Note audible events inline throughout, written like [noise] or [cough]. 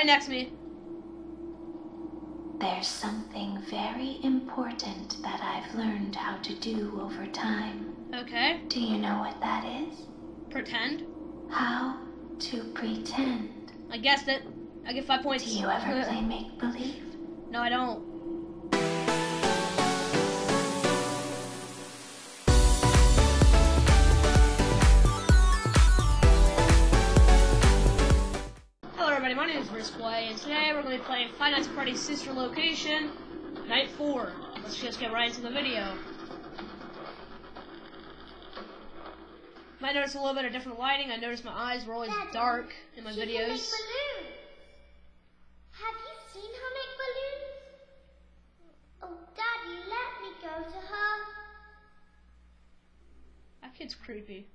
Right next to me. There's something very important that I've learned how to do over time. Okay. Do you know what that is? Pretend. How to pretend. I guessed it. I get five points. Do you ever uh, play make believe? No, I don't. Today we're going to be playing Five Nights at Freddy's Sister Location, Night 4. Let's just get right into the video. Might notice a little bit of different lighting. I noticed my eyes were always Daddy, dark in my videos. Have you seen her make balloons? Oh, Daddy, let me go to her. That kid's creepy.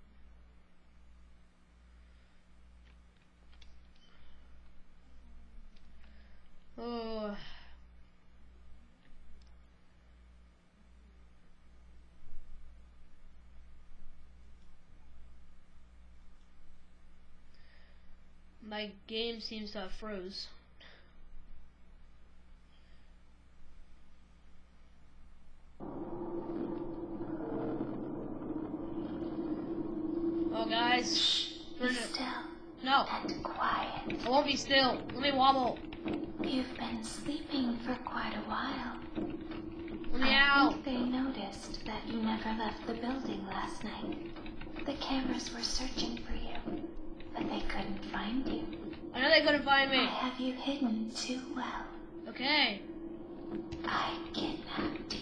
Oh. My game seems to have froze. Oh, guys. Be no. still No, and quiet. I won't be still. Let me wobble. You've been sleeping for quite a while. Let me I think they noticed that you never left the building last night. The cameras were searching for you, but they couldn't find you. I know they couldn't find me. I have you hidden too well. Okay. I kidnapped you.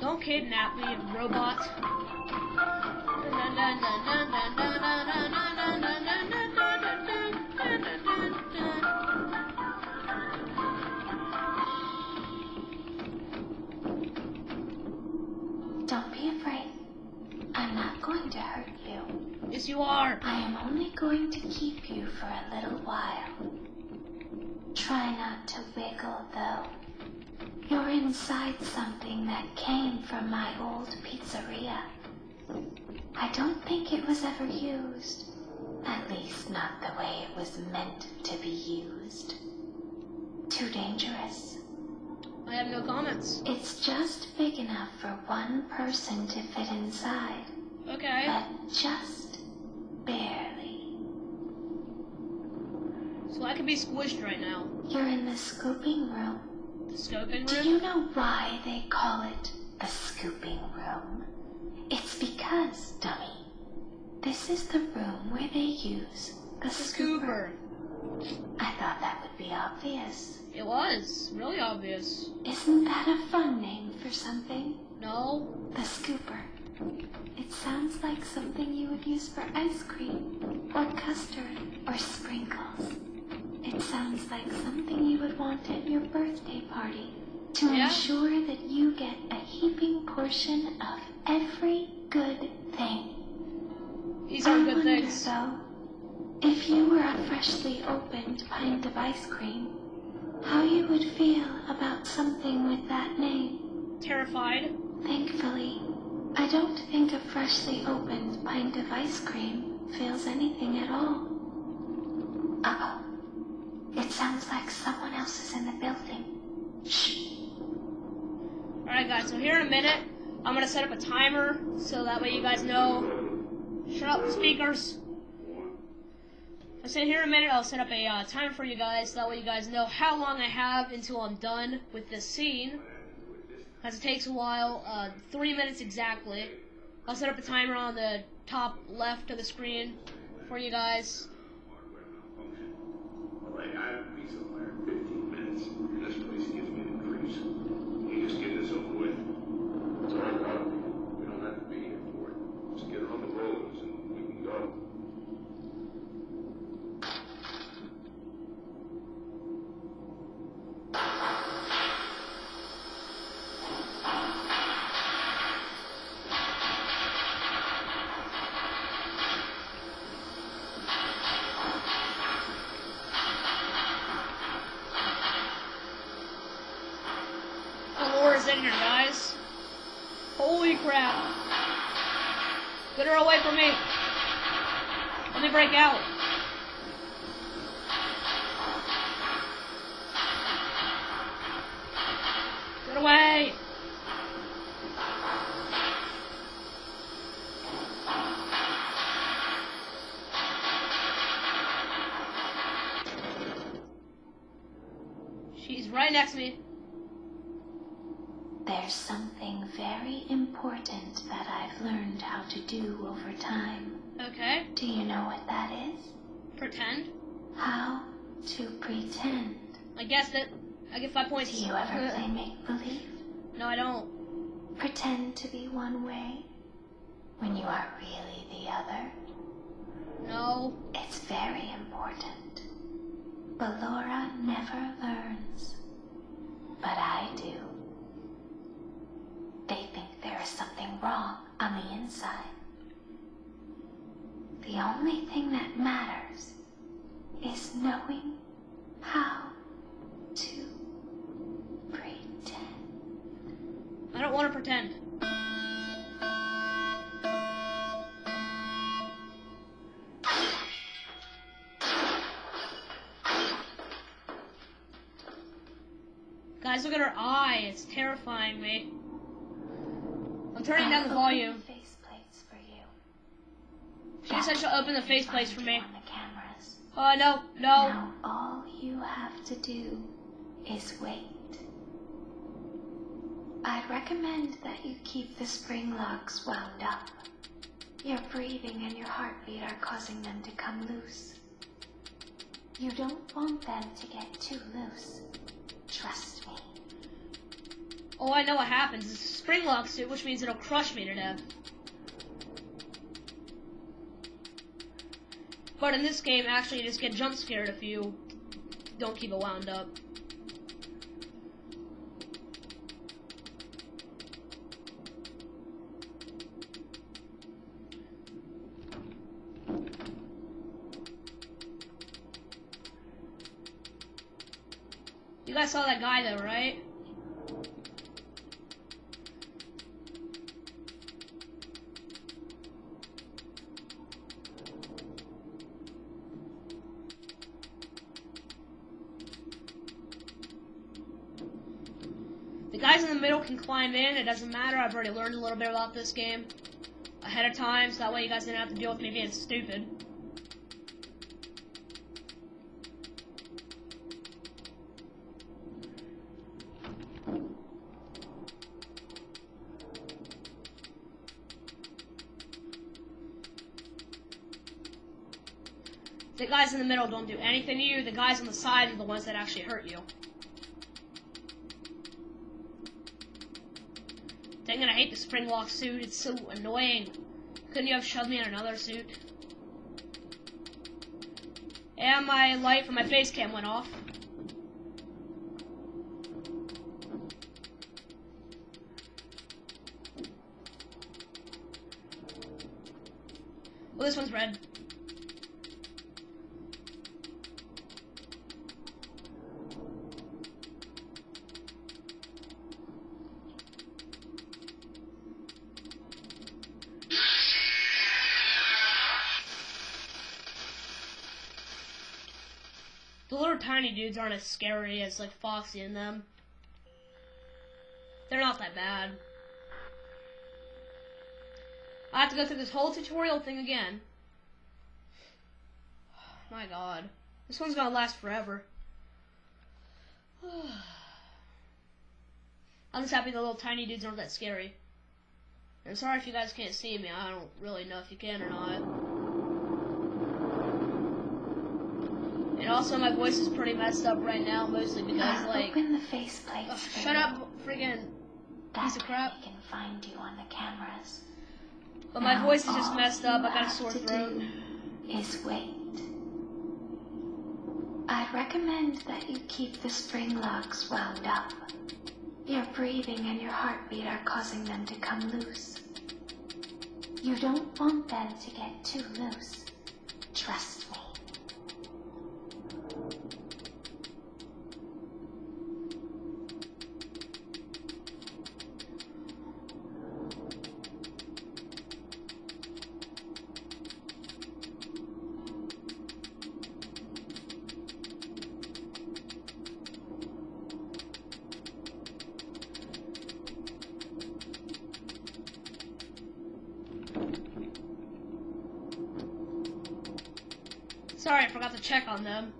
Don't kidnap me, robot. Don't be afraid. I'm not going to hurt you. Yes, you are. I am only going to keep you for a little while. Try not to wiggle, though. You're inside something that came from my old pizzeria. I don't think it was ever used. At least not the way it was meant to be used. Too dangerous. I have no comments. It's just big enough for one person to fit inside, Okay. but just barely. So I could be squished right now. You're in the scooping room. The scoping Do you know why they call it the scooping room? It's because, dummy, this is the room where they use the scooper. Scooper. I thought that would be obvious. It was. Really obvious. Isn't that a fun name for something? No? The scooper. It sounds like something you would use for ice cream, or custard, or sprinkles. It sounds like something you would want at your birthday party to Yeah? ensure that you get a heaping portion of every good thing. These I are good wonder, things. though, if you were a freshly opened pint of ice cream, how you would feel about something with that name. Terrified. Thankfully, I don't think a freshly opened pint of ice cream feels anything at all. Uh-oh. It sounds like someone else is in the building. Shh. Alright, guys, so here in a minute, I'm gonna set up a timer so that way you guys know. Shut up, speakers. I said here a minute, I'll set up a uh, timer for you guys so that way you guys know how long I have until I'm done with this scene. Because it takes a while, uh, three minutes exactly. I'll set up a timer on the top left of the screen for you guys. Next to me. There's something very important that I've learned how to do over time. Okay. Do you know what that is? Pretend. How to pretend. I guessed it. I get five points. Do you ever play make believe? No, I don't. Pretend to be one way when you are really the other. No. It's very important. But Laura never learns. Wrong on the inside. The only thing that matters is knowing how to pretend. I don't want to pretend. Guys, look at her eye. It's terrifying me. Turning down the volume. Face plates for you. She said she'll open the face plates for me. you On the cameras. Oh, no, no. Now all you have to do is wait. I'd recommend that you keep the spring locks wound up. Your breathing and your heartbeat are causing them to come loose. You don't want them to get too loose. Trust me. Oh, I know what happens. Spring lock suit, which means it'll crush me to death. But in this game, actually, you just get jump scared if you don't keep it wound up. You guys saw that guy though, right? The guys in the middle can climb in. It doesn't matter. I've already learned a little bit about this game ahead of time, so that way you guys didn't have to deal with me being stupid. The guys in the middle don't do anything to you. The guys on the side are the ones that actually hurt you. Dang it, I hate the spring lock suit. It's so annoying. Couldn't you have shoved me in another suit? And my light from my face cam went off. Well, this one's red. The little tiny dudes aren't as scary as like Foxy and them. They're not that bad. I have to go through this whole tutorial thing again. [sighs] My god. This one's gonna last forever. [sighs] I'm just happy the little tiny dudes aren't that scary. I'm sorry if you guys can't see me. I don't really know if you can or not. And also, my voice is pretty messed up right now, mostly because, I'll like, open the face plates shut up, friggin'. That piece of crap. we can find you on the cameras. But my voice is just messed up. I got a sore throat. Is wait. I'd recommend that you keep the spring locks wound up. Your breathing and your heartbeat are causing them to come loose. You don't want them to get too loose. Trust on them.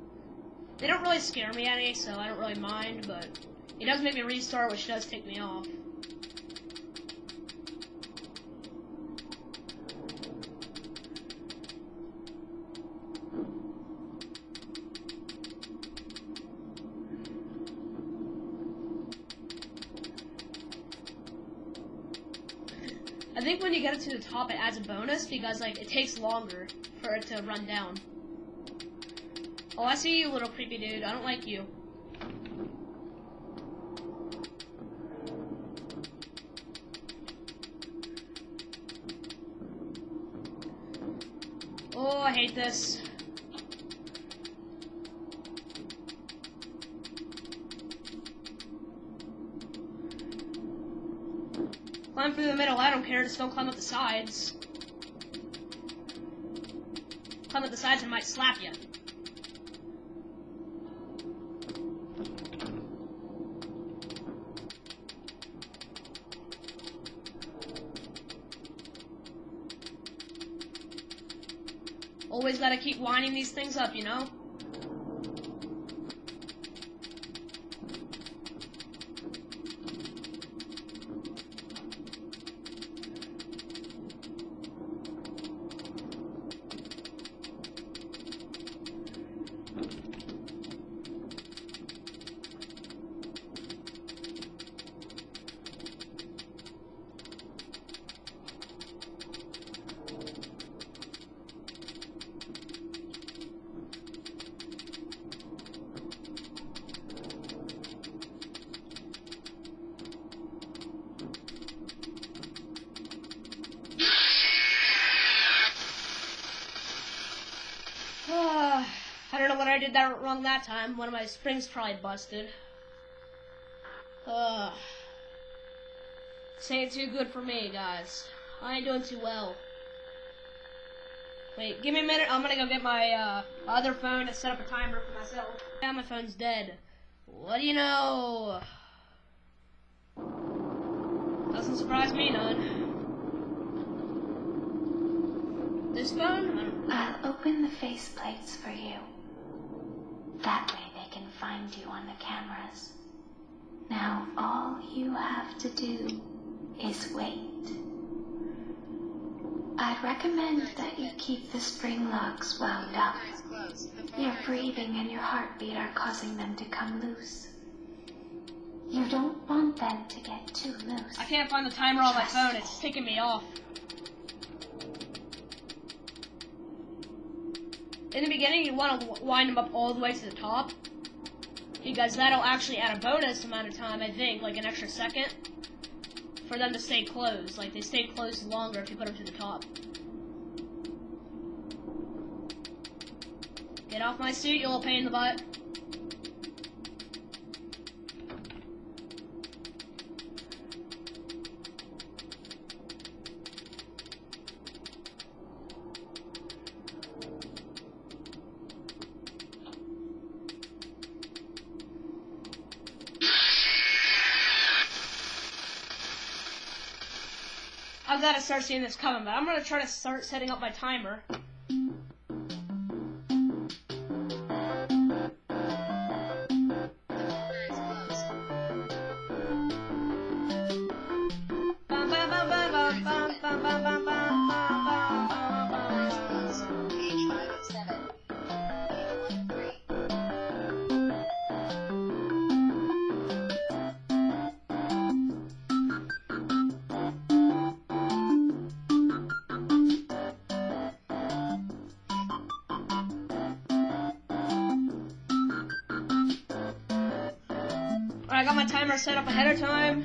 They don't really scare me any, so I don't really mind, but it does make me restart, which does take me off. I think when you get it to the top, it adds a bonus because like it takes longer for it to run down. Oh, I see you, little creepy dude. I don't like you. Oh, I hate this. Climb through the middle, I don't care, just don't climb up the sides. Climb up the sides and I might slap you. Always gotta keep winding these things up, you know? I don't know what I did that wrong that time. One of my springs probably busted. Ugh. Ain't too good for me, guys. I ain't doing too well. Wait, give me a minute. I'm gonna go get my uh, other phone and set up a timer for myself. Now my phone's dead. What do you know? Doesn't surprise me none. This phone? I'll open the faceplates for you. That way they can find you on the cameras. Now all you have to do is wait. I'd recommend that you keep the spring locks wound up. Your breathing and your heartbeat are causing them to come loose. You don't want them to get too loose. I can't find the timer on my phone. It's ticking me off. In the beginning, you want to wind them up all the way to the top. Because that'll actually add a bonus amount of time, I think, like an extra second. For them to stay closed. Like, they stay closed longer if you put them to the top. Get off my suit, you little pain in the butt. Start seeing this coming, but I'm gonna try to start setting up my timer. Set up ahead of time.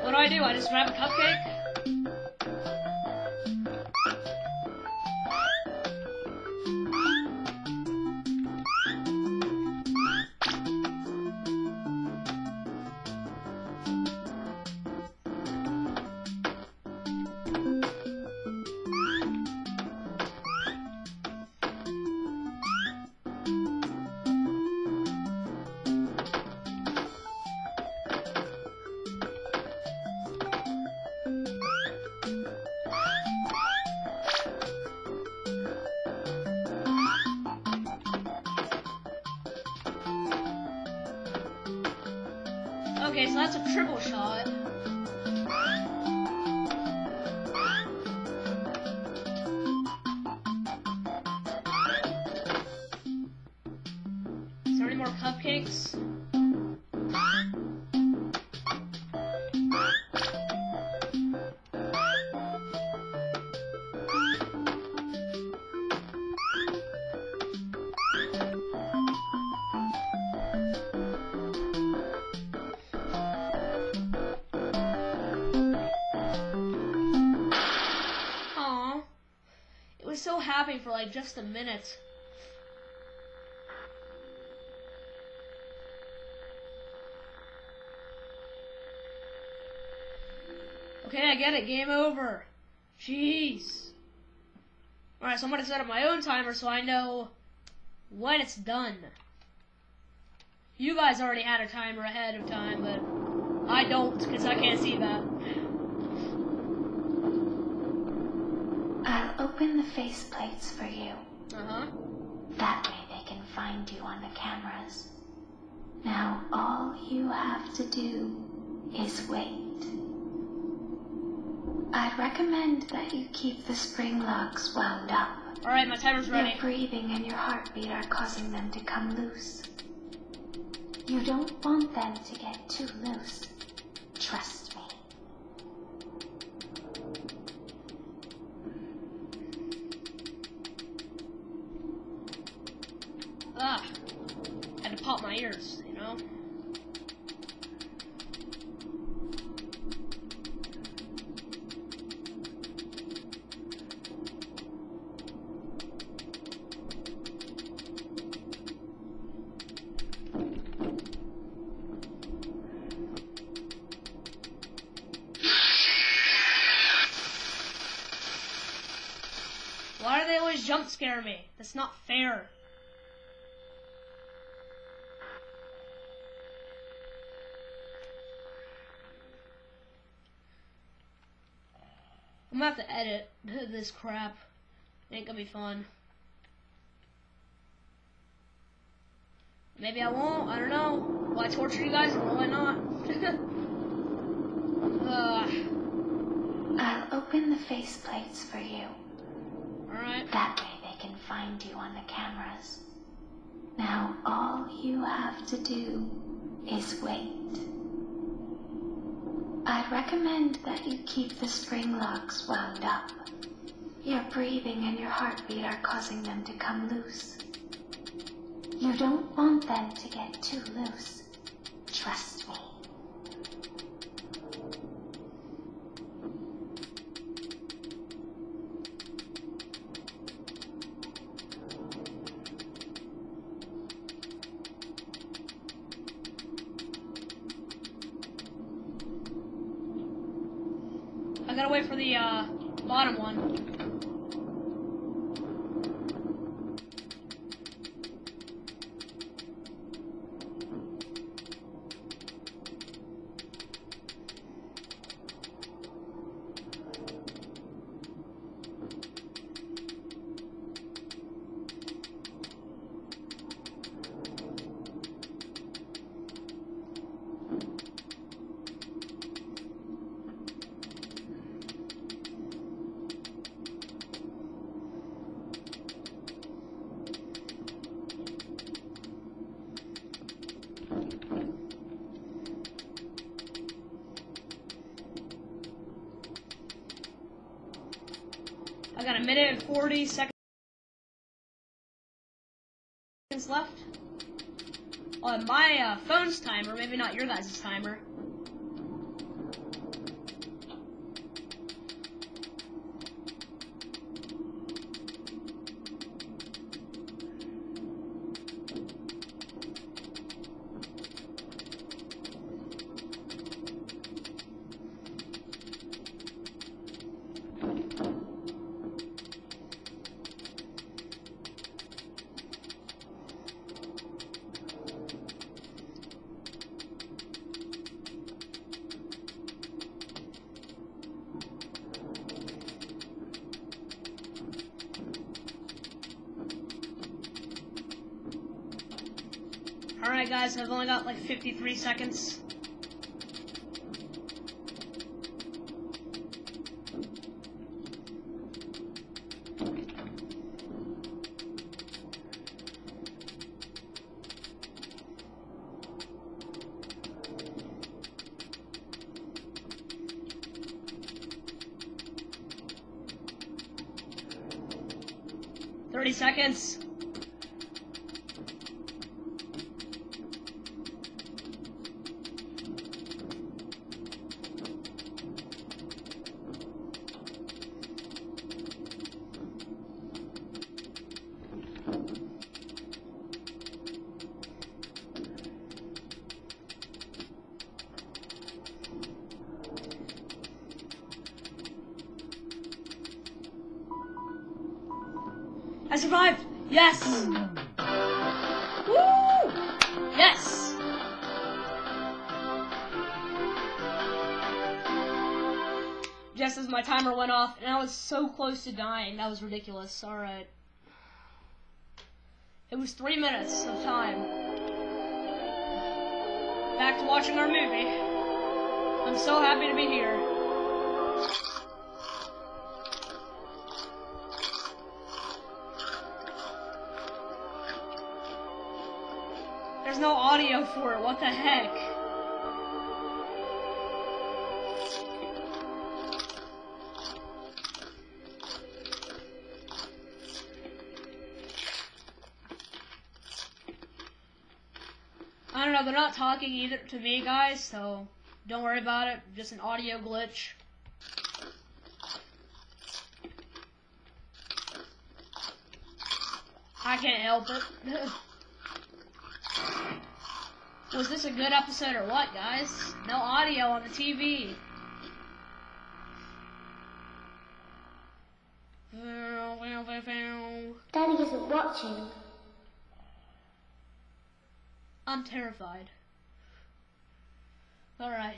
What do I do? I just grab a cupcake? Okay, so that's a triple shot. For like a minute. Okay, I get it. Game over. Jeez. Alright, so I'm gonna set up my own timer so I know when it's done. You guys already had a timer ahead of time, but I don't because I can't see that. I'll open the faceplates for you. Uh huh. That way they can find you on the cameras. Now all you have to do is wait. I'd recommend that you keep the spring locks wound up. Alright, my timer's ready. Your breathing and your heartbeat are causing them to come loose. You don't want them to get too loose. Trust me. Ah, had to pop my know. Why do they always jump scare me? That's not fair. I'm gonna have to edit this crap. Ain't gonna be fun. Maybe I won't. I don't know. Will I torture you guys will I not? [laughs] uh, I'll open the faceplates for you. Alright. That way they can find you on the cameras. Now all you have to do is wait. I'd recommend that you keep the spring locks wound up. Your breathing and your heartbeat are causing them to come loose. You don't want them to get too loose. Trust me. I gotta wait for the uh, bottom one. I got a minute and 40 seconds left. On my uh, phone's timer, maybe not your guys' timer. Alright guys, I've only got like 53 seconds. Thirty seconds. I survived! Yes! Woo! Yes! Just as my timer went off, and I was so close to dying, that was ridiculous. Alright. It was three minutes of time. Back to watching our movie. I'm so happy to be here. For it. What the heck? I don't know. They're not talking either to me, guys. So don't worry about it. Just an audio glitch. I can't help it. [laughs] Was this a good episode or what, guys? No audio on the TV. Daddy isn't watching. I'm terrified. Alright.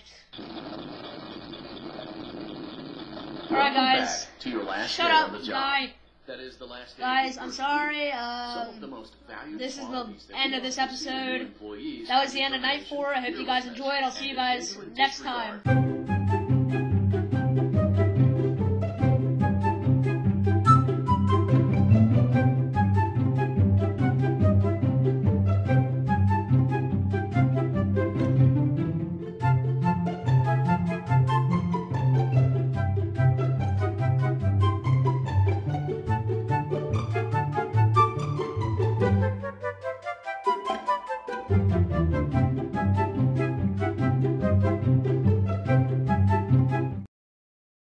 Alright, guys. back to your last Shut up, on the job. guy. That is the last Guys, I'm sorry. Um, this is the end of this offer to senior episode. that was the end of night four. I hope you guys enjoyed. I'll see you guys next time.